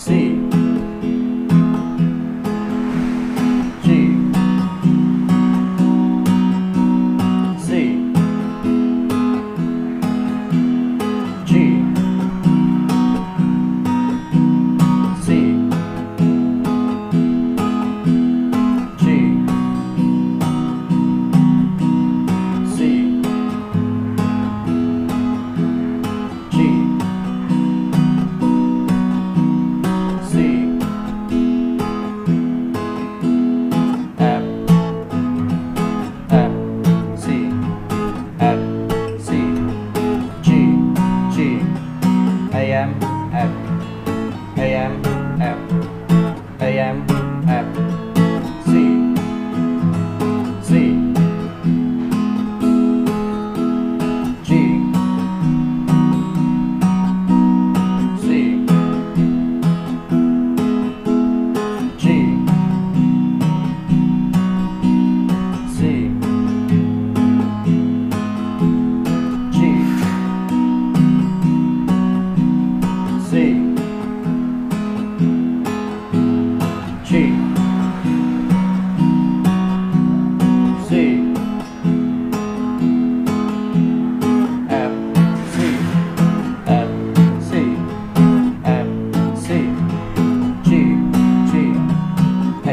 C M A M F A M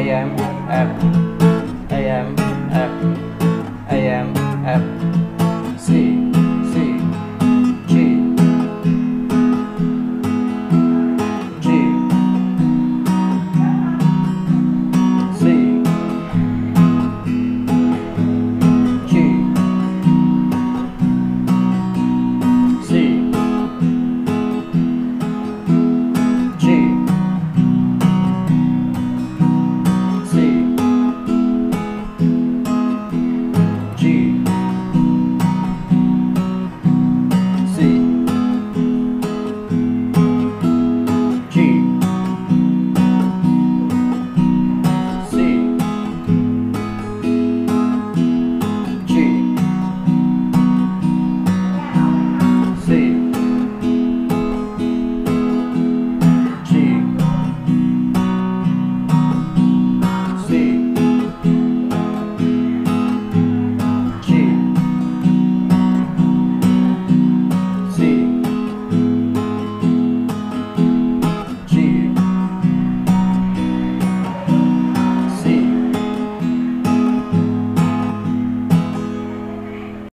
am app am app am app